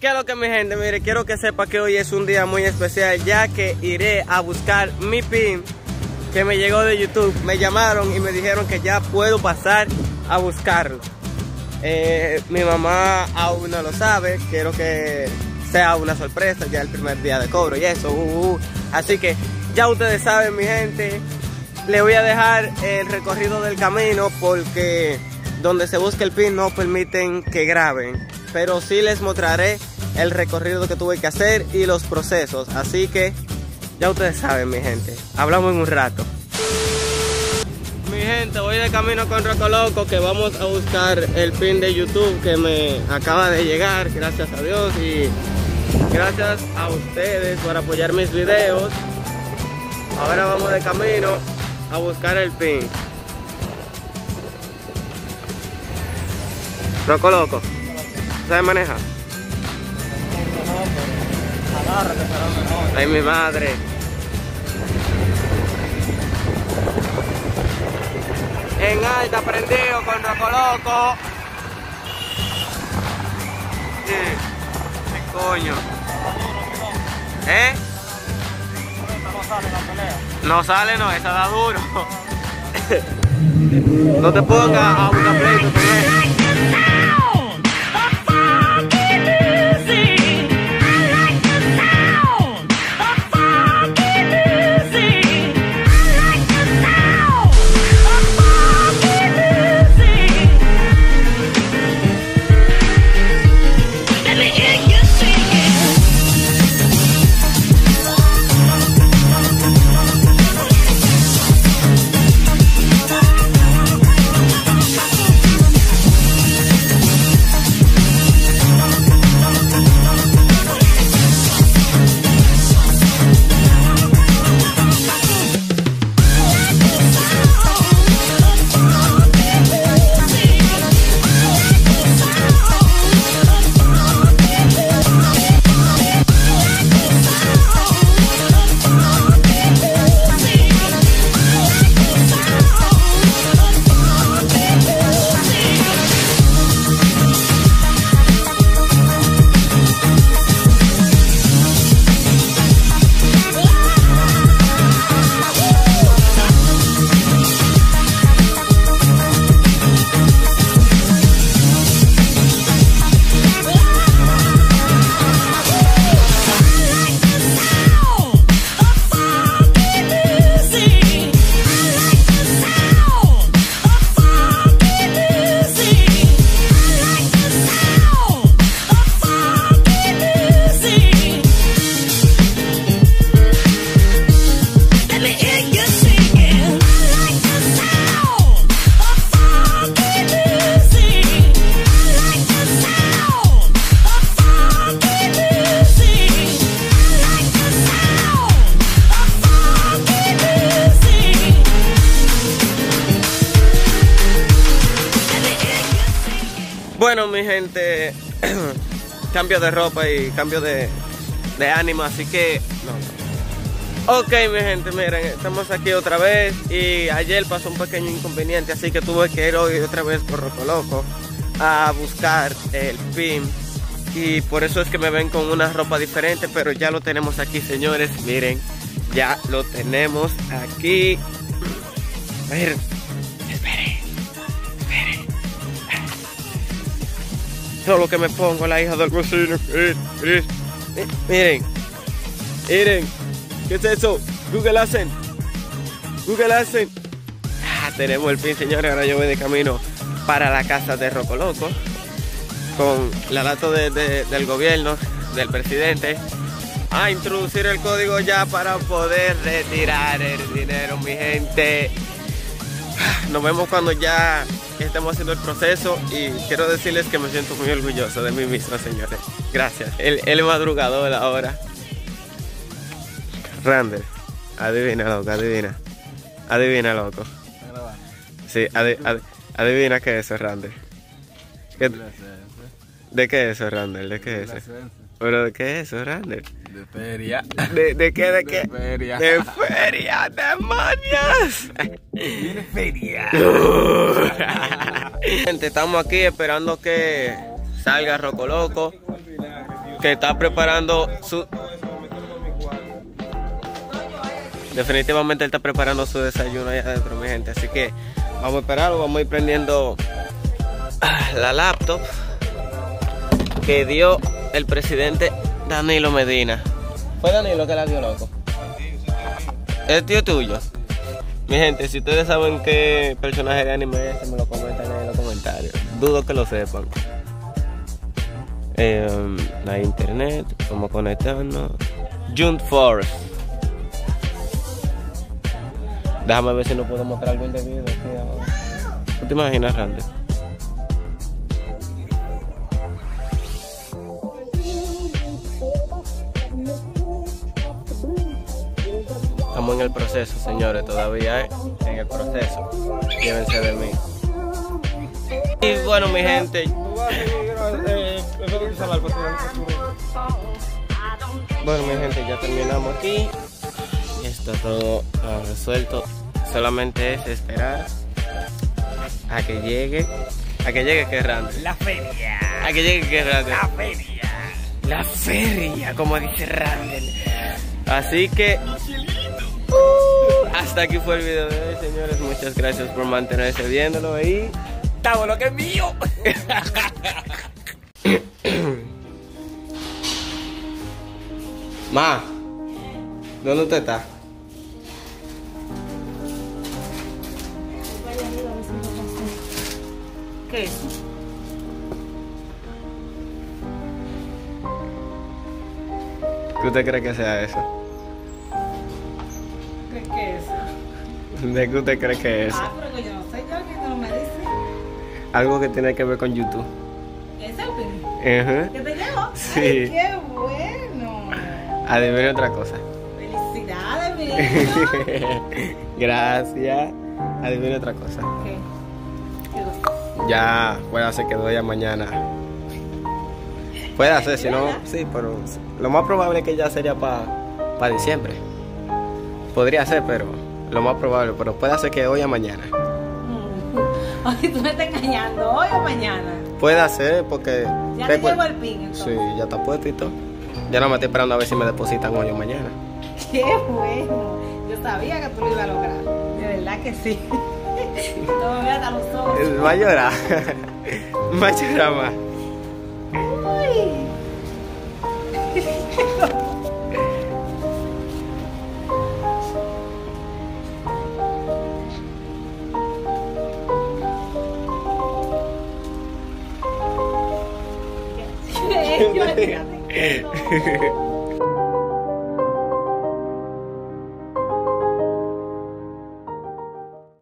¿Qué es lo que mi gente? Mire, quiero que sepa que hoy es un día muy especial ya que iré a buscar mi pin que me llegó de YouTube. Me llamaron y me dijeron que ya puedo pasar a buscarlo. Eh, mi mamá aún no lo sabe, quiero que sea una sorpresa ya el primer día de cobro y eso. Uh, uh. Así que ya ustedes saben mi gente, le voy a dejar el recorrido del camino porque donde se busca el pin no permiten que graben pero sí les mostraré el recorrido que tuve que hacer y los procesos. Así que ya ustedes saben, mi gente. Hablamos en un rato. Mi gente, voy de camino con Roco Loco que vamos a buscar el pin de YouTube que me acaba de llegar, gracias a Dios y gracias a ustedes por apoyar mis videos. Ahora vamos de camino a buscar el pin. Roco Loco. ¿Sabe manejar? Ay, mi madre. En alta, prendido con Roco Loco. ¿Qué coño? ¿Eh? No sale, no, esa da duro. no te pongas a una pleito, Bueno, mi gente, cambio de ropa y cambio de, de ánimo, así que no. Ok, mi gente, miren, estamos aquí otra vez y ayer pasó un pequeño inconveniente, así que tuve que ir hoy otra vez por Roco Loco a buscar el pin y por eso es que me ven con una ropa diferente, pero ya lo tenemos aquí, señores, miren, ya lo tenemos aquí. A todo lo que me pongo la hija del vecino. Miren, miren, ¿qué es eso? Google Hacen. Google Hacen. Ah, tenemos el pin, señores. Ahora yo voy de camino para la casa de Roco Loco con la dato del gobierno, del presidente, a introducir el código ya para poder retirar el dinero, mi gente. Nos vemos cuando ya estamos haciendo el proceso y quiero decirles que me siento muy orgulloso de mí mismo, señores. Gracias. El, el madrugador ahora. Rander, adivina, loco, adivina. Adivina, loco. Sí, adivina qué es eso, Rander. ¿De qué es eso, Rander? ¿De qué es eso? ¿Pero de qué es eso, Rander? De feria. ¿De, de qué? ¿De qué? De feria. De feria, demonios. De feria. Gente, estamos aquí esperando que salga Roco Loco. que está preparando su... Definitivamente él está preparando su desayuno allá adentro, mi gente. Así que vamos a esperarlo, vamos a ir prendiendo la laptop que dio el presidente Danilo Medina. ¿Fue Danilo que la dio, loco? ¿Es tío tuyo? Mi gente, si ustedes saben qué personaje de anime es, me lo comentan en los comentarios. Dudo que lo sepan. Eh, la internet, cómo conectarnos. June Force. Déjame ver si no puedo mostrar algo indebido aquí ahora. ¿Tú te imaginas, Randy? El proceso, señores, todavía ¿eh? en el proceso. Llévense de mí. Y bueno, mi gente, bueno, mi gente, ya terminamos aquí. Está todo ah, resuelto. Solamente es esperar a que llegue. A que llegue que Randy. La feria. A que llegue que Randy. La feria. La feria, como dice Randall. Así que uh, hasta aquí fue el video de hoy, señores. Muchas gracias por mantenerse viéndolo y Estamos lo que es mío. Ma, ¿dónde usted está? ¿Qué es? ¿Qué usted cree que sea eso? ¿De qué usted cree que es? Ah, pero que yo no sé, yo que no me dice. Algo que tiene que ver con YouTube. ¿Es el pin? Ajá. ¿Que te llegó? Sí. ¡Ay, qué bueno! Adivine otra cosa. ¡Felicidades, mi! Gracias. Adivine otra cosa. ¿Qué? ¿Qué? Ya puede ser que doy mañana. Puede ser, si no, sí, pero lo más probable es que ya sería para diciembre. Podría ser, pero lo más probable, pero puede ser que hoy a mañana. Mm. Oye, tú me estás engañando, ¿hoy o mañana? Puede ser porque... Ya te llegó el pin, entonces. Sí, ya está puesto y todo. Ya no me estoy esperando a ver si me depositan hoy o mañana. ¡Qué bueno! Yo sabía que tú lo ibas a lograr. De verdad que sí. No me veas a los ojos. Va a llorar. Va a llorar más. Uy. ね。